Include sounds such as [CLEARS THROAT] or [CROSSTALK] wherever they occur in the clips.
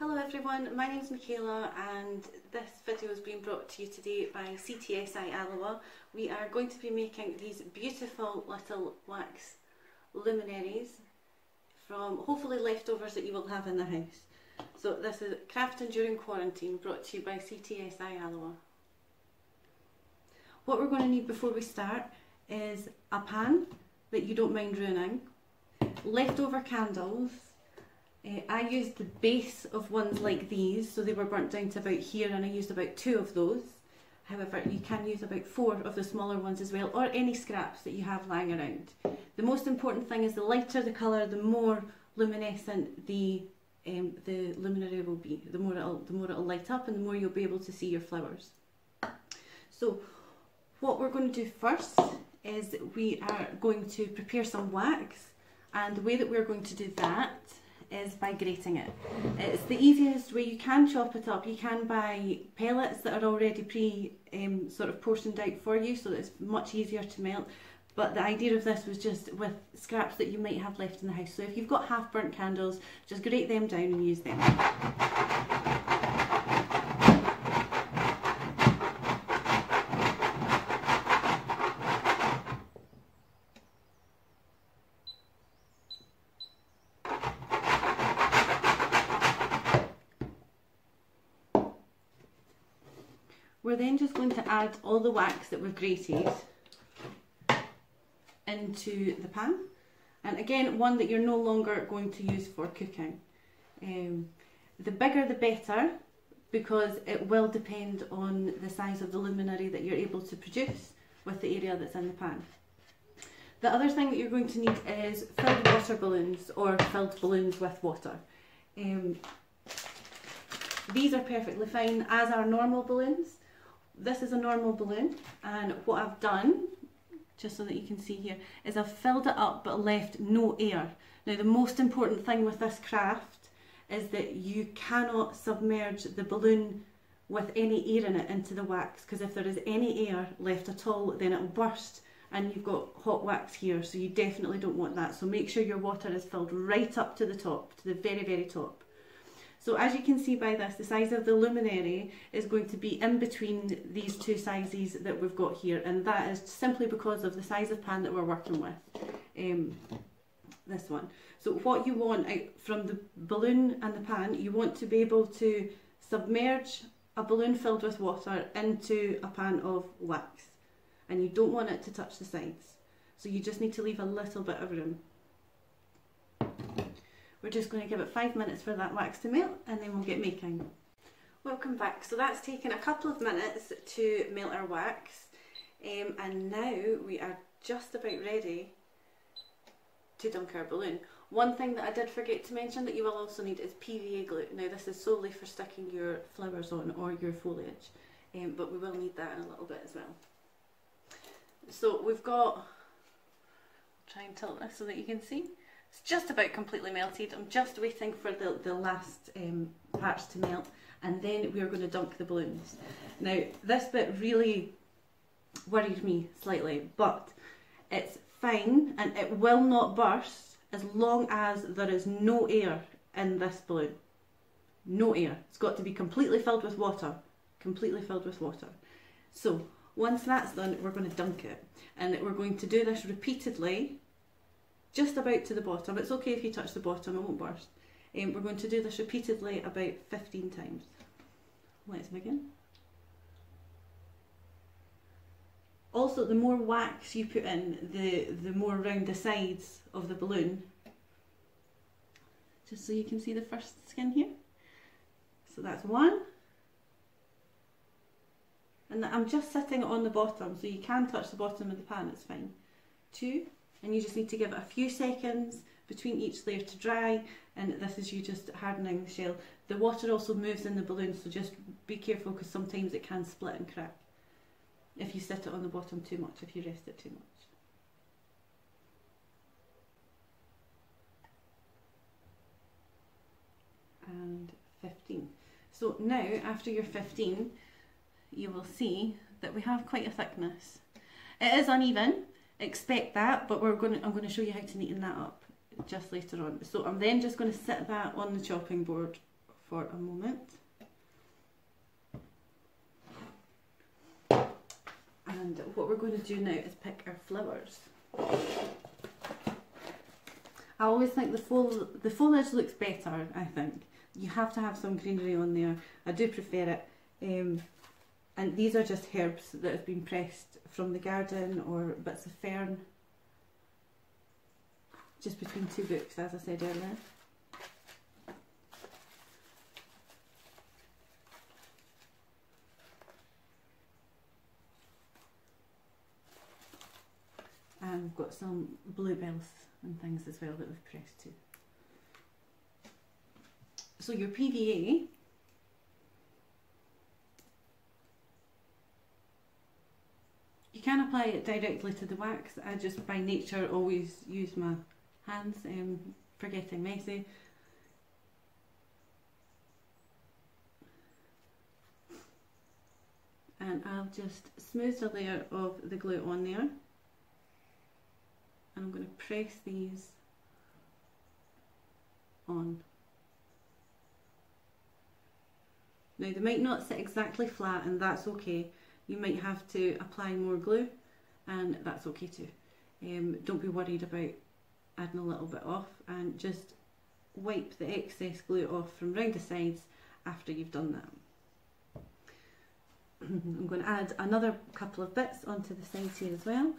Hello everyone, my name is Michaela and this video is being brought to you today by CTSI Alloa. We are going to be making these beautiful little wax luminaries from hopefully leftovers that you will have in the house. So this is Crafting During Quarantine brought to you by CTSI Alloa. What we're going to need before we start is a pan that you don't mind ruining, leftover candles, uh, I used the base of ones like these, so they were burnt down to about here and I used about two of those. However, you can use about four of the smaller ones as well, or any scraps that you have lying around. The most important thing is the lighter the colour, the more luminescent the um, the luminary will be. The more it'll the more it'll light up, and the more you'll be able to see your flowers. So, what we're going to do first is we are going to prepare some wax, and the way that we're going to do that is by grating it. It's the easiest way. You can chop it up. You can buy pellets that are already pre um, sort of portioned out for you so it's much easier to melt. But the idea of this was just with scraps that you might have left in the house. So if you've got half burnt candles, just grate them down and use them. Then just going to add all the wax that we've grated into the pan. And again, one that you're no longer going to use for cooking. Um, the bigger the better because it will depend on the size of the luminary that you're able to produce with the area that's in the pan. The other thing that you're going to need is filled water balloons or filled balloons with water. Um, these are perfectly fine as are normal balloons this is a normal balloon and what I've done just so that you can see here is I've filled it up but left no air. Now the most important thing with this craft is that you cannot submerge the balloon with any air in it into the wax because if there is any air left at all then it'll burst and you've got hot wax here so you definitely don't want that. So make sure your water is filled right up to the top to the very very top so as you can see by this, the size of the luminary is going to be in between these two sizes that we've got here, and that is simply because of the size of pan that we're working with, um, this one. So what you want from the balloon and the pan, you want to be able to submerge a balloon filled with water into a pan of wax, and you don't want it to touch the sides. So you just need to leave a little bit of room. We're just going to give it five minutes for that wax to melt and then we'll get making. Welcome back. So that's taken a couple of minutes to melt our wax um, and now we are just about ready to dunk our balloon. One thing that I did forget to mention that you will also need is PVA glue. Now this is solely for sticking your flowers on or your foliage, um, but we will need that in a little bit as well. So we've got, try and tilt this so that you can see. It's just about completely melted. I'm just waiting for the, the last um, parts to melt and then we're going to dunk the balloons. Now this bit really worried me slightly but it's fine and it will not burst as long as there is no air in this balloon. No air. It's got to be completely filled with water. Completely filled with water. So once that's done we're going to dunk it and we're going to do this repeatedly just about to the bottom. It's okay if you touch the bottom, it won't burst. Um, we're going to do this repeatedly about 15 times. Let's begin. Also, the more wax you put in, the, the more round the sides of the balloon. Just so you can see the first skin here. So that's one. And I'm just sitting on the bottom, so you can touch the bottom of the pan, it's fine. Two and you just need to give it a few seconds between each layer to dry and this is you just hardening the shell. The water also moves in the balloon so just be careful because sometimes it can split and crack if you sit it on the bottom too much, if you rest it too much. And 15. So now after you're 15 you will see that we have quite a thickness. It is uneven expect that, but we're going to, I'm going to show you how to neaten that up just later on. So I'm then just going to sit that on the chopping board for a moment. And what we're going to do now is pick our flowers. I always think the full the foliage looks better, I think. You have to have some greenery on there. I do prefer it. Um, and these are just herbs that have been pressed from the garden or bits of fern. Just between two books, as I said earlier. And we've got some bluebells and things as well that we've pressed too. So your PVA you can apply it directly to the wax. I just by nature always use my hands um, for getting messy. And I'll just smooth a layer of the glue on there and I'm going to press these on. Now they might not sit exactly flat and that's okay. You might have to apply more glue and that's okay too. Um, don't be worried about adding a little bit off and just wipe the excess glue off from round the sides after you've done that. [CLEARS THROAT] I'm going to add another couple of bits onto the sides here as well.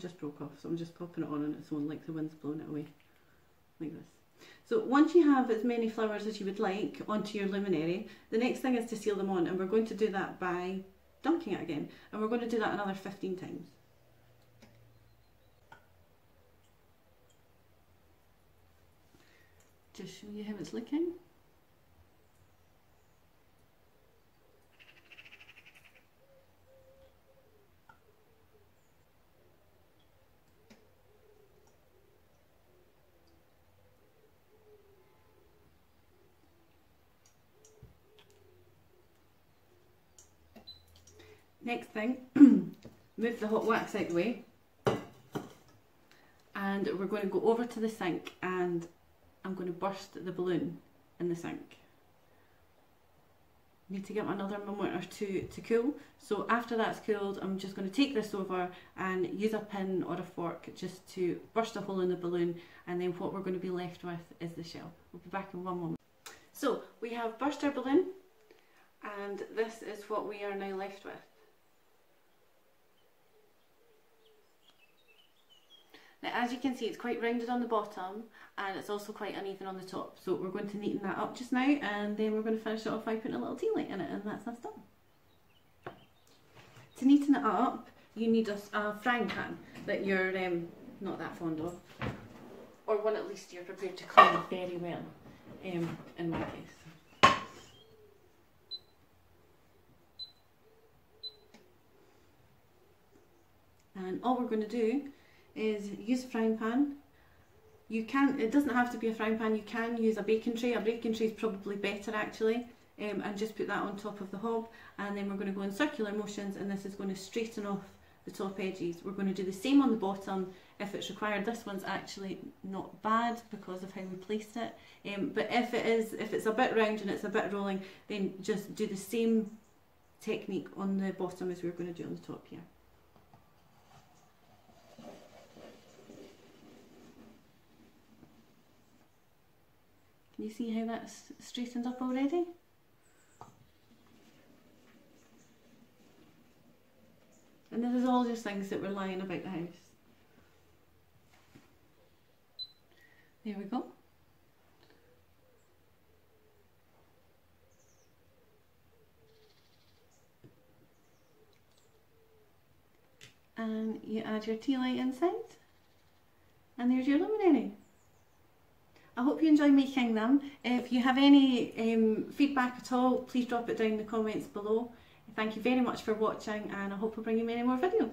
Just broke off so I'm just popping it on on its own like the wind's blowing it away like this. So once you have as many flowers as you would like onto your luminary the next thing is to seal them on and we're going to do that by dunking it again and we're going to do that another 15 times. Just show you how it's looking. Next thing, [CLEARS THROAT] move the hot wax out the way and we're going to go over to the sink and I'm going to burst the balloon in the sink. Need to give another moment or two to cool. So after that's cooled, I'm just going to take this over and use a pin or a fork just to burst a hole in the balloon and then what we're going to be left with is the shell. We'll be back in one moment. So we have burst our balloon and this is what we are now left with. Now as you can see it's quite rounded on the bottom and it's also quite uneven on the top so we're going to neaten that up just now and then we're going to finish it off by putting a little tea light in it and that's us done. To neaten it up you need a, a frying pan that you're um, not that fond of or one at least you're prepared to clean very well um, in my case. And all we're going to do is use a frying pan. You can, it doesn't have to be a frying pan, you can use a baking tray. A baking tray is probably better actually. Um, and just put that on top of the hob and then we're going to go in circular motions and this is going to straighten off the top edges. We're going to do the same on the bottom if it's required. This one's actually not bad because of how we placed it. Um, but if it is, if it's a bit round and it's a bit rolling, then just do the same technique on the bottom as we're going to do on the top here. You see how that's straightened up already? And this is all just things that were lying about the house. There we go. And you add your tea light inside And there's your luminary. I hope you enjoy making them. If you have any um, feedback at all, please drop it down in the comments below. Thank you very much for watching and I hope I'll bring you many more videos.